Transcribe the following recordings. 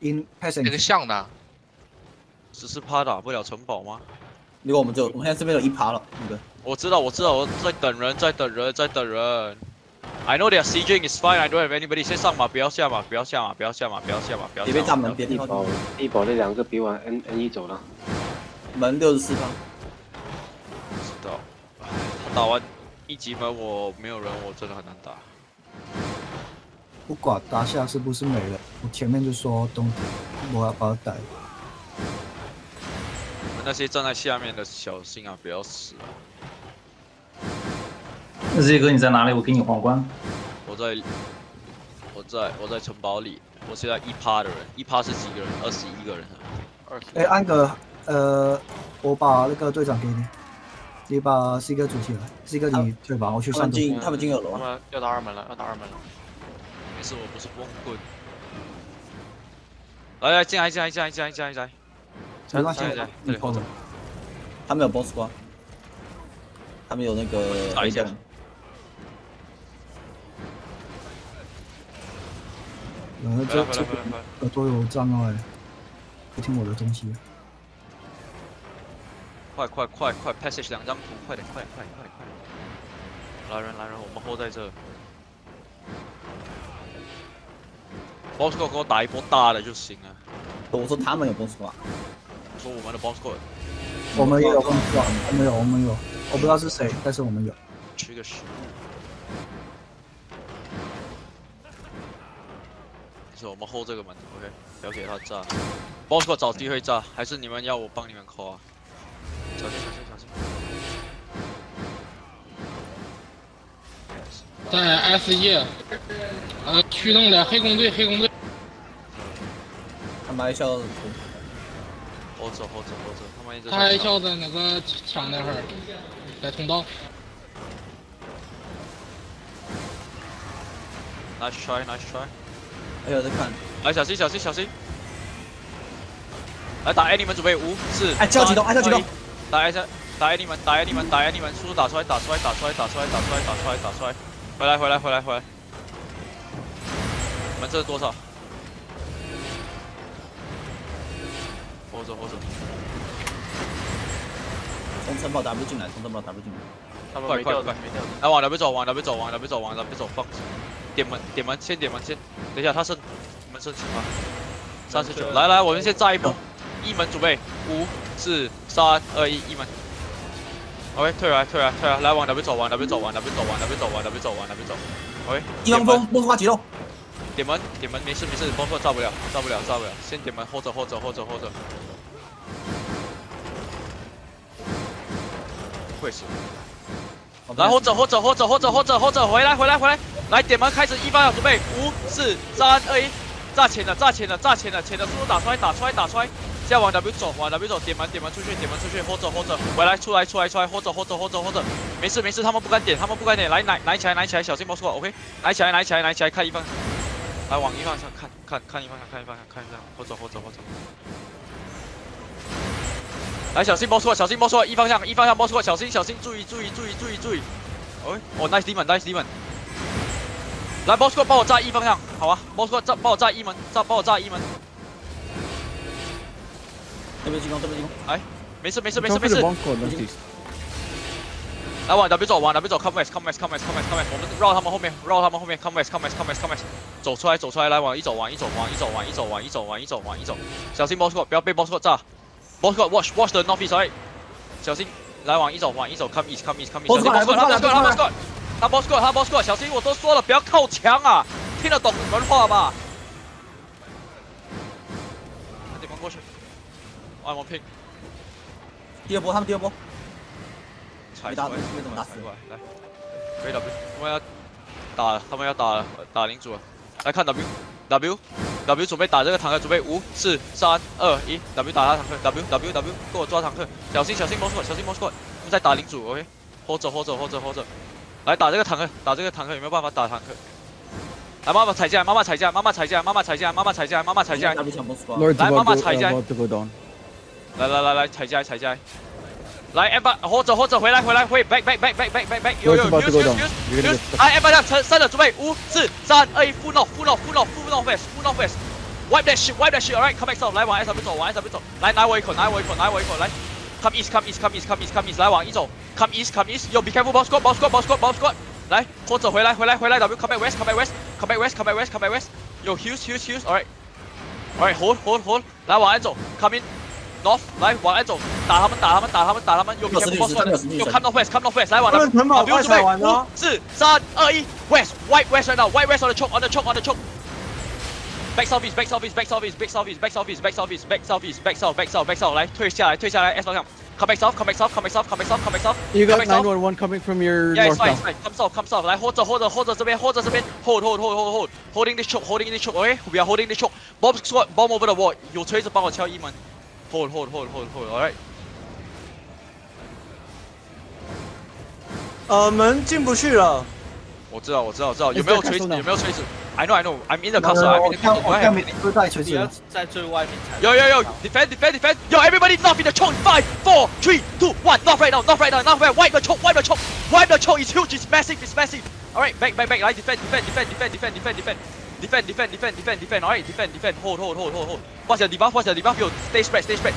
in 那 passing 个像的，十四趴打不了城堡吗？如果我们就我们现在这边有一趴了，那个我知道，我知道，我在等人，在等人，在等人。I know they are sieging is fine. I don't have anybody. 先上马，不要下马，不要下马，不要下马，不要下马，不要下马。别被炸门，别地堡地堡，那两个比完 N N 一走了，门六十四趴，知道。他打完一级门，我没有人，我真的很难打。不管打下是不是没了，我前面就说东我要把它逮。你们那些站在下面的小心啊，不要死啊！那 Z 哥你在哪里？我给你皇冠。我在，我在我在城堡里，我现在一趴的人，一趴是几个人？二十一个人啊。二十。哎，安哥，呃，我把那个队长给你，你把 C 哥组起来，C 哥你退吧，我去上东。他们进他们进二他楼，们要打二门了，要打二门了。没事，我不是光棍。来来，进来进来进来进来进来进来！没关系进来进来，这里后走。他们有 boss 瓜，他们有那个打一下呃，这这回来来来！个都有障碍，不听我的东西。快快快快！passage 两张图，快点快点快点快点快点！来人来人，我们 hold 在这。Boss 给我打一波大的就行了。我说他们有 boss 说我们的 boss 过我们也有公司啊，我们有，我们有，我不知道是谁，但是我们有。吃个食物。是我们 hold 这个门，OK，不要给他炸。boss 给我找机会炸，还是你们要我帮你们扣啊？小心小心小心！在 S 一，呃，驱动的黑工队，黑工队。他们还笑 hold 着 hold 着 hold 着，他妈一直他还笑在那个墙那块儿，在通道。Nice try nice try。哎呦在看，来，小心小心小心！来打 A 你们准备五四，哎叫启动哎叫启动，打 A 下打 A 你们打 A 你们打 A 你们，速速打出来打出来打出来打出来打出来打出来打出来，回来回来回来回来！你们这是多少？活着活着，从城堡 W 进来，从城堡 W 进来，他们快快快。来往 W 走往 W 走往 W 走往 W 走放，点门点门先点门先，等一下他剩你们剩几发？三十九，来来我们先炸一波，一门准备五四三二一一门。OK，退回来，退回来，退回来，来往 W 走，往 W 走，往 W 走，往 W 走，往 W 走，往 W 走。OK，一方风 boss 瓜启动，点门，点门，没事没事，包括炸不了，炸不了，炸不了，先点门，hold 着 hold 着 hold 着 hold 着。会死。来 hold 着 hold 着 hold 着 hold 着 hold 着，回来回来回来，来点门开始，一方向准备，五四三二一，炸钱了炸钱了炸钱了，钱的速度打出来打出来打出来。现在往 W 走，往 W 走，点门点门出去，点门出去，hold 着 hold 着，回来出来出来出来，hold 着 hold 着 hold 着 hold 着，没事没事，他们不敢点，他们不敢点，来拿拿起来拿起来，小心包错，OK，拿起来拿起来拿起来，看一方向，来往一方向看看看一方向看一方向看一方向，hold 着 hold 着 hold 着。来，小心包错，小心包错，一方向一方向包错，小心小心，注意注意注意注意注意。哦哦，nice demon nice demon。来，包错帮我炸一方向，好啊，包错炸帮我炸一门，炸帮我炸一门。这边进攻，这边进攻，没事没事没事没事。来往 W 走，往 W 走，come west，come west，come west，come west，come west，我们绕他们后面，绕他们后面，come west，come west，come west，come west，走出来，走出来，来往一走，往一走，往一走，往一走，往一走，往一走，往一走，小心 boss 不要被 boss 炸，boss go! Watch, watch the north east，小心，来往一手，往一手，come east，come east，come east，小心。Boss 他 boss 他 boss 他 boss 他 boss 小心，我都说了不要靠墙啊，听得懂人话吧？快点过去，按我拼，第二波他们第二波，踩打没没怎么打死。过来，来，V W，他们要打了，他们要打了，打领主了，来看 W W 准备打这个坦克，准备五四三二一，W 打他坦克，W W W 给我抓坦克，小心小心 boss 小心 boss 他们在打领主，OK，hold 着 hold 着 hold 着 hold 着，来打这个坦克，打这个坦克有没有办法打坦克？来，妈妈踩进来，妈妈踩进来，妈妈踩进来，妈妈踩进来，妈妈踩进来，妈妈踩进来。妈妈踩进来，来来来来，踩进来，踩进来。来 M 八，或者或者回来回来回 back back back back back back back，有有 use use use use，来 M 八上三三的准备，五四三二一，full north full north full north full north west full north west， wipe that shit wipe that shit alright come back south 来往 S W 走往 S W 走来拿我一口拿我一口拿我一口来 come east come east come east come east come east 来往一走 come east come east yo be careful boss squad boss squad boss squad boss squad 来或者回来回来回来 W come back west come back west come back west come back west come back west yo heals heals heals alright alright hold hold hold 来往 S 走 come in North 来往 S 走打他们打他们打他们打他们有实 careful 力 boss 是真的有 come north west come north west 来往他们城堡 W 准备五四三二一 west white west right now，white west on the choke on the choke on the choke back south east back south east back south east back south east back south east back south east back south east back south back south back south 来退下来退下来 S 方向 come back south come back south come back south come back south come back south You got nine one one coming from your Yeah, it's north fine, it's fine. Come south, come south. 来，hold 着，hold 着，hold 着这边，hold 着这边，hold hold hold hold hold holding this choke, holding this choke. Okay, we are holding this choke. Bomb squad, bomb over the wall. 有锤子帮我敲一门。Hold hold hold hold hold. Alright. 呃，门进不去了。我知道，我知道，我知道。有没有锤子？有没有锤子？I know, I know. I'm in the 呃 castle. I'm 我 in the 看 castle. 我了。在最外面才。Yo yo yo! Defend, defend, defend! Yo, everybody, north in the choke. Five, four, three, two, one. North right now, north right now, north right. Wipe the choke, wipe the choke, wipe the choke. It's huge. It's massive. It's massive. Alright, back, back, back. Like defend, defend, defend, defend, defend, defend, defend. Defend, defend, defend, defend, defend. Alright, defend, defend. Hold, hold, hold, hold, hold. What's your debuff? What's your debuff? Yo, stay spread, stay spread.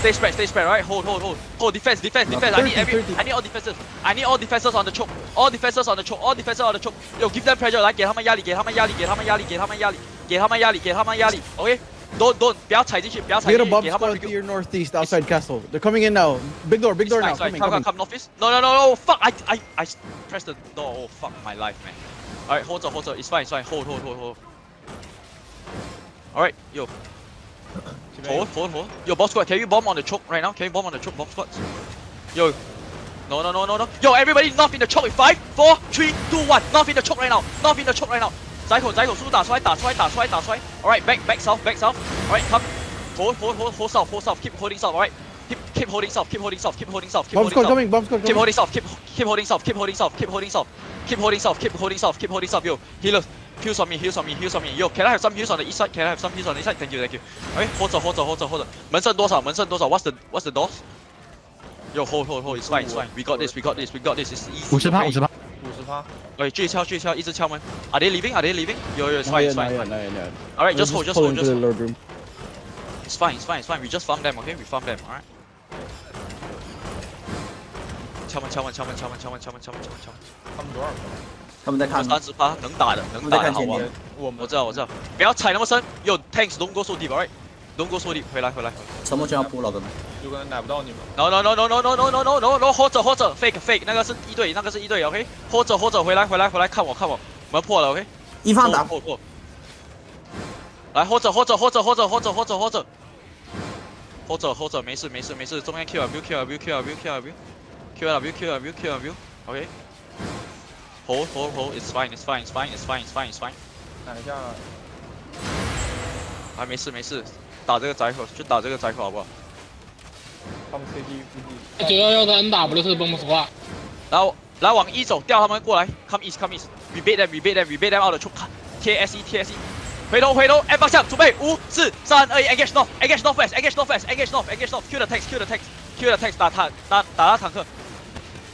Stay spread, stay spread. Alright, hold, hold, hold. Hold, defense, defense, defense. I need every, I need all defenses. I need all defenses on the choke. All defenses on the choke. All defenses on the choke. Yo, give them pressure. 来，给他们压力，给他们压力，给他们压力，给他们压力，给他们压力，给他们压力。OK。Don't don't 不要踩进去，不要踩 Get 进 a 去， bomb 给他们 squad to review。 your northeast outside castle. They're coming in now. Big door, big door now. It's fine, Coming, Come, come, coming. come, office. No, no, no, no. Fuck. I, I, I pressed the door. Oh, fuck my life, man. Alright, hold on, hold on. It's fine, it's fine. Hold, hold, hold, hold. Alright, yo. Hold, hold, hold. Yo, boss squad, can you bomb on the choke right now? Can you bomb on the choke, bomb squad? Yo. No, no, no, no, no. Yo, everybody, north in the choke. in Five, four, three, two, one. North in the choke right now. North in the choke right now. 窄口，窄口，速度打出来，打出来，打出来，打出来。Alright, back, back south, back south. Alright, come. Hold, hold, hold, hold south, hold south. Keep holding south. Alright. Keep, keep holding south, keep holding south, keep holding south, keep Bomb holding squad south. coming, bomb squad Keep coming. holding south, keep keep holding south, keep holding south, keep holding south, keep holding south, keep holding south, keep holding south. Yo, healers, heals on me, heals on me, heals on me. Yo, can I have some heals on the east side? Can I have some heals on the east side? Thank you, thank you. Okay, hold 着 hold 着 hold 着 hold 着。门剩多少？门剩多少？What's the What's the doors? Yo, hold hold hold. It's fine, it's fine. We got this, we got this, we got this. It's easy. 五十趴， okay? 五十趴。五十趴。Okay, 继续敲，继续敲，一直敲门。Are they leaving? Are they leaving? Yo, yo, it's Not fine, yet, it's not fine. yet, not yet, not yet. Alright, I'm just hold, just pull hold, into just the hold. lord room. It's fine, it's fine, it's fine. We just farm them, okay? We farm them, alright? 敲门，敲门，敲门，敲门，敲门，敲门，敲门，敲门，敲门。他们多少？他们在看。三十八，能打的，能打的好吧？我我知道，我知道。不要踩那么深。有 tanks，don't go so deep，right？don't go so deep。回来，回来。沉默就要破了们门。如果拿不到你们。No，no，no，no，no，no，no，no，no，no，no。或者，或者 fake，fake，那个是一队，那个是一队友，OK。或者，或者回来，回来，回来看我，看我。门破了，OK。一放打，破破。来，或者，或者，或者，或者，或者，或者，或者，或者，或者，没事，没事，没事。中间 Q，W，Q，W，Q，W，Q，W。W Q W Q hold hold，it's fine it's fine it's fine it's fine it's fine it's fine。等一下，啊，没事没事，打这个窄口，就打这个窄口好不好？他们 C D 估计九幺幺的 NW 是 bomb squad。然后来往一走，调他们过来，come east come east，rebate them，rebate them，rebate them out 的 TSE TSE，回头回头，F 方向，准备五四三二一，engage north，engage north west，engage north west，engage north，engage north，kill the tanks，kill the tanks，kill the tanks，打坦打打他坦克，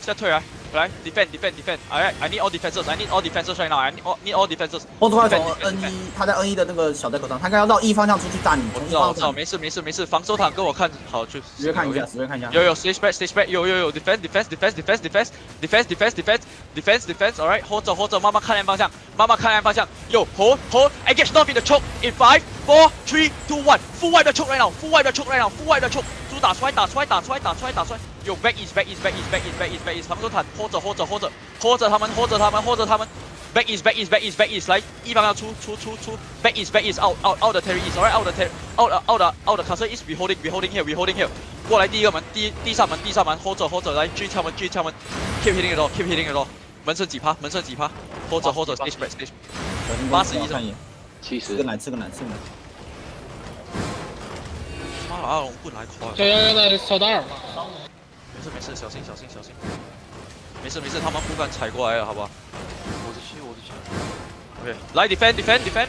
现在退来，来，defend defend defend，alright，I need all defenses，I need all defenses right now，I need all need all defenses。波特快从 N 一，他在 N 一的那个小袋口上，他应该要绕 E 方向出去炸你，我知道我知道，没事没事没事，防守塔跟我看好去。直接看一下，直接看一下。有有 stage back stage back 有有有 defense defense defense defense defense defense defense defense defense defense alright hold 着 hold 着慢慢看 M 方向慢慢看 M 方向有 hold hold engage north in the choke in five four three two one full wipe the choke right now full wipe the choke right now full wipe the choke 猪打出来打出来打出来打出来打出来有 back is back is back is back is back is back is 防守坦 hold 着 hold 着 hold 着 hold 着他们 hold 着他们 hold 着他们 back is back is back is back is 来一方要出出出出 back is back is out out out the terry is alright out the terry out out the out the castle is we holding we holding here we holding here 过来第一个门，第第三门，第三门，hold 着 hold 着，来继续敲门，继续敲门，keep hitting it all，keep hitting it all，门剩几趴？门剩几趴？hold 着 hold 着，stage break stage，八十一看一眼，七十吃个奶，吃个奶，吃个奶。妈的，阿龙棍来夸，九幺幺的小道儿，没事没事，小心小心小心，没事没事，他们不敢踩过来了，好吧我是七，我是七。？OK，来 defend defend defend，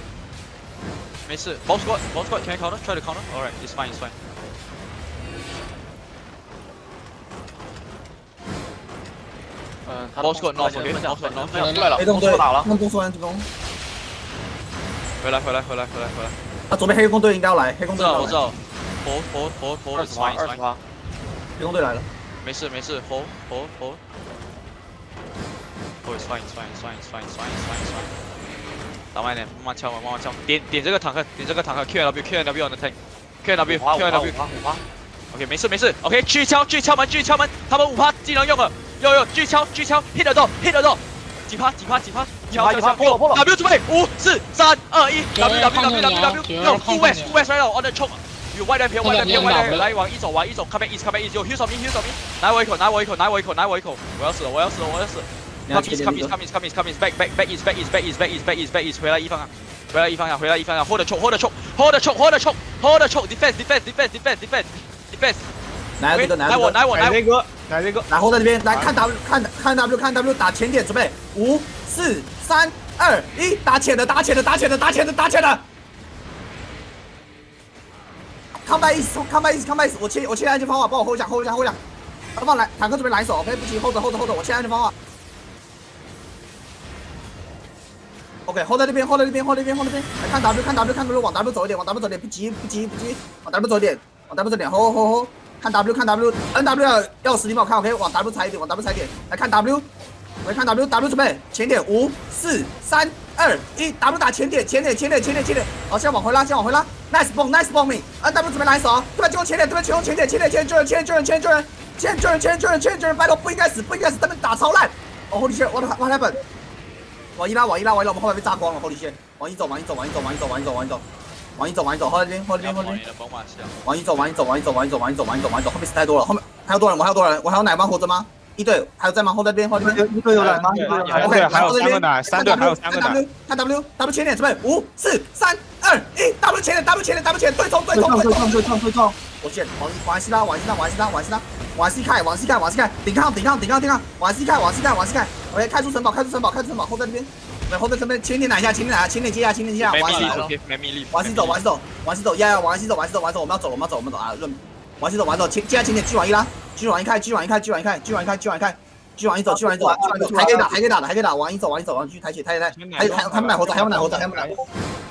没事，bomb squad bomb squad can you counter try to counter，alright it's fine it's fine。嗯，他 Boss north, 分 okay? 分享 Boss north. 分享出来了，黑洞队我打了。黑洞多说完助攻，回来回来回来回来回来啊，左边黑工队应该要来，黑工队我知道我知，道，hold hold hold hold 二十发，二十发，黑工队来了。没事没事，hold hold hold。Oh, it's fine, it's fine, it's fine, it's fine, it's fine, it's fine, it's fine. 打慢一点，慢慢敲，慢慢敲。点点这个坦克，点这个坦克，Q W Q W on the tank。Q N W Q W 五发五发，OK，没事没事，OK，继续敲，继续敲门，继续敲门，他们五趴技能用了，用用，继续敲，继续敲，hit 得到，hit 得到，几趴几趴几趴，敲敲敲破了破了，W 准备，五四三二一，W W W W 用看 full 看 west 见 full west right now on the choke，有片 white 片 white 片，看到来往一走往一走，come back east come back east，有 heal 手咪 heal 手咪，拿我一口拿我一口拿我一口拿我一口，我要死了我要死了我要死了，come 切 east 点 come 那 east 个 come east come east come east back back back east back east back east back east back east back east 回来一方啊。回来一方向，回来一方向，hold the choke，hold the choke，hold the choke，hold the choke，hold the choke，defense，defense，defense，defense，defense，defense。来这个，来我，来我，来我。个，来这个，然后在这边来看 W 看看 W 看 W 打前点，准备五四三二一，打前的打前的打前的打前的打前的。come by come by come by，我切我切安全方法，帮我 hold 一下，hold 一下，hold 一下。来，放来，坦克这边来一手，OK，不急，hold 着，hold 着，hold 着，我切安全方法。OK，hold 在这边，hold 在这边，hold 那边，hold 那这边。来看 W，看 W，看 W，往 W 走一点，往 W 走点，不急，不急，不急，往 W 走点，往 W 走点，吼吼吼吼，看 W，看 W，N W 要要死，你我看，OK，往 W 踩一点，往 W 踩一点。来看 W，来看 W，W 准备，前点，543。二一，W 打前点，前点，前点，前点，前点。好，现在往回拉，现在往回拉，nice bomb，nice bomb，N W 准备来手，对面进攻前点，对面进攻前点，前点，前点救人，前点救人，前点救人，前点救人，前点救人，救人，拜托不应该死，不应该死，他们打超烂。哦，Holy shit，what what happened？往一拉，往一拉，往一拉，我们后面被炸光了，Holy shit！往一走，往一走，往一走，往一走，往一走，往一走，往一走，往一走，后这边，后这边，后这边。往一走，往一走，往一走，往一走，往一走，往一走，往一走，后面死太多了，后面还有多少人？我还有多少人？我还有奶帮活着吗？一队还有在吗？后这边，后这边。一队有来吗？一队有来吗？OK，还有三个奶三队还有三个奶看 W，看 W，W 前点，准备五、四、三、二、一，W 前点，W 前点，W 前点，对冲，对冲，对冲对冲，对冲。我线往往西拉，往西拉，往西拉，往西拉，往西看，往西看，往西看，顶抗，顶抗，顶抗，顶抗，往西看，往西看，往西看。OK，开出城堡，开出城堡，开出城堡，后在这边，对，后在这边，前点奶一下，前点奶一下，前点接一下，前点接一下，没米粒往西来了。，OK，没米粒。往西走，往西走，往西走，呀呀，往西走，往西走，往西走，我们要走，我们要走，我们要走啊！润，往前走，往前走，前接下前点，继续往一拉，继续往一开，继续往一开，继续往一开，继续往一开，继续往一开，继续往一走，继续往一走，继续往一走，还可以打，还可以打的，还可以打，往一走，往一走，往继续抬血，抬血，抬，还有还有他们奶活着，还有奶活着，还有奶，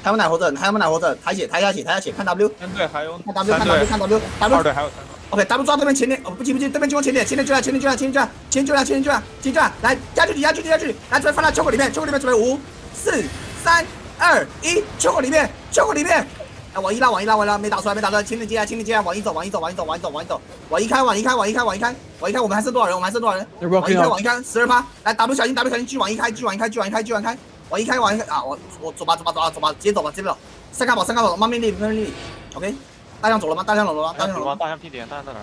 还有奶活着，还有奶活着，抬血，抬下血，抬下血，看 W，三队还有看 W，看三 W，队，看 W，W 二。队还有。OK，W 抓对面前点，哦不急不急，对面进攻前点，前点救下，前点救下，前点救下，前点救下，前点救下，前点救下，来压距离压距离压距离，来准备放到秋口里面，秋口里面准备五、四、三、二、一，秋口里面，秋口里面，啊往一拉往一拉往一拉，没打出来没打出来，前点接下，前点接下，往一走往一走往一走往一走往一走，往一开往一开往一开往一开往一开，我们还剩多少人？我们还剩多少人？往一开往一开，十二趴，来 W 小心 W 小心，继续往一开，继续往一开，继续往一开，继续往一开，往一开往一开啊！我我走吧走吧走吧走吧，直接走吧直接走，三卡宝三卡宝，慢命力慢命力，OK，大象走了吗？大象走了吗？大象走了吗？大象 P 点，大象在哪？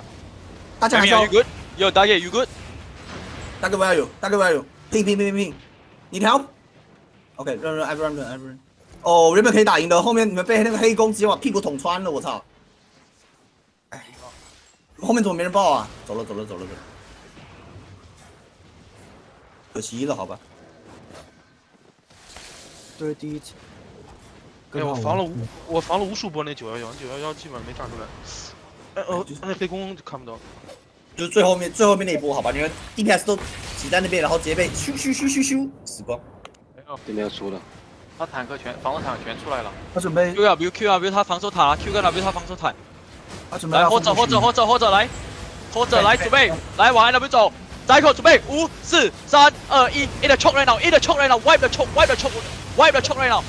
大象还 Dami, 是 are 要 you good? Yo, Dagi, you good? 大哥 where are you？大哥 where are you？拼拼拼拼拼，你调。，OK，Run，Run，Run，Run，Run。哦，原本可以打赢的，后面你们被那个黑工直接把屁股捅穿了，我操！哎，后面怎么没人报啊？走了走了走了走了，可惜了，好吧。这是，第一次。哎，我防了无，我防了无数波那九幺幺，九幺幺基本上没炸出来。哎哦，那黑弓就看不到。就是最后面最后面那一波，好吧？你们 DPS 都挤在那边，然后直接被咻咻咻咻咻死光。这边要输了，他坦克全防守坦克全出来了。他准备，Q 啊 W Q 啊 W 他防守塔啊，Q 跟 W 他防守塔。来，他准备来或者或者或或者或者来，或者来准备，来往 W 走，窄口准备，五四三二一，in the choke right now，in the choke right now，wipe the choke，wipe the choke，wipe the choke right now。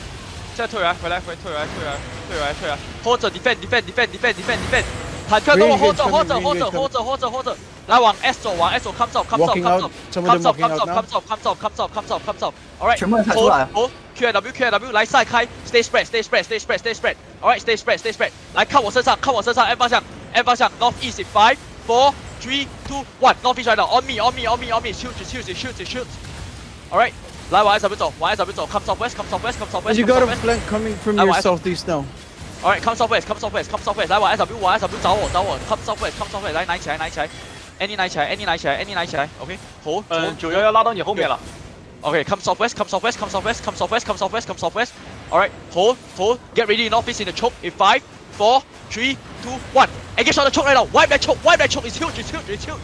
现在退回来，回来回退回来退回来退回来退回来，或者 defend defend defend defend defend defend，坦克跟我或者或者或者或者或者或者，来往 S 走往 S 走，comes up comes up Walking comes out. up。 Some of comes them up, walking comes out up, now. comes up, comes up, comes up, comes up, comes up. All right. 全部人踩出来 Hold, hold. Q and W, Q and W，来 side 开，stay spread, stay spread, stay spread, stay spread. All right, stay spread, stay spread. 来看我身上，看我身上，M 方向，M 方向，north east in five, four, three, two, one. North east right now. On me, on me, on me, on me. Shoot, shoot, shoot, shoot, shoot. All right. 来往 S 走，往 S 走，come southwest, come southwest, come southwest, As you come got a southwest. flank coming from I your want- southeast now. All right, come southwest, come southwest, come southwest. 来往 S W，往 S W 找我，找我，come southwest, come southwest. 来拿起来，拿起来。 Any 拿起来，Any 拿起来，Any 拿起来。OK，hold, 嗯， hold. 九幺幺拉到你后面了。 Okay, come southwest, come southwest, come southwest, come southwest, come southwest, come southwest. Alright, hold, hold, get ready, northeast in the choke in five, four, three, two, one. Engage on the choke right now. Wipe that choke, wipe that choke. It's huge, it's huge, it's huge.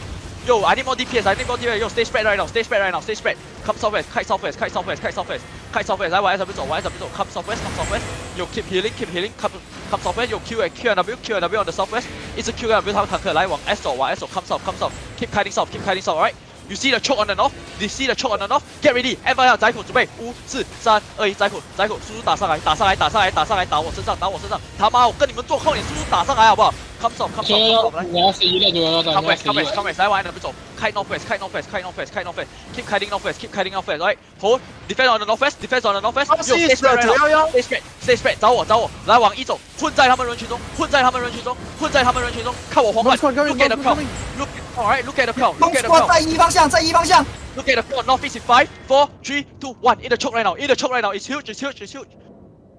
Yo, I need more DPS, I need more DPS. Yo, stay spread right now, stay spread right now, stay spread. Come southwest, kite southwest, kite southwest, kite southwest. ใครซอฟเวสไว้ไว้ซอฟเวสไว้ซอฟเวสคับซอฟเวสคับซอฟเวสยกคลิปฮีลิ่งคลิปฮีลิ่งคับคับซอฟเวสยกคิวเอ็กคิวนับวิวคิวนับวิว on the soft west อิสคิวนับวิวทำทางเขินไล่หวังเอสโซไว้เอสโซคับซอฟคับซอฟคลิปใครดิงซอฟคลิปใครดิงซอฟไร You see the choke on the north, you see the choke on the north. Get ready, everyone 宰口准备，五、四、三、二、一，宰口，宰口，叔叔打上来，打上来，打上来，打上来，打我身上，打我身上，他妈，我跟你们做空你，叔叔打上来好不好？Come south, come 幺 come south，来。五 S 一了，九幺幺 Come 五 west, come 一 west, come west，来往 NW 走，开 northwest，开 northwest，开 northwest，开 northwest，northwest，keep cutting northwest, keep cutting northwest, right? Hold, defend on the northwest, defend on the northwest. Yo, stay straight now. Stay straight, stay straight，找我，找我，来往一走，混在他们人群中，混在他们人群中，混在他们人群中，看我皇冠 Bomb squad coming, Look at the bomb squad crowd, coming. look, alright, look at the crowd, 东 look at the 瓜 crowd. 在一方向，在一方向。 Look at the crowd. Northeast in five, four, three, two, one. In the choke right now. In the choke right now. It's huge. It's huge. It's huge.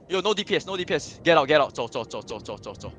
Yo, no DPS. No DPS. Get out. Get out. 走走走走走走走。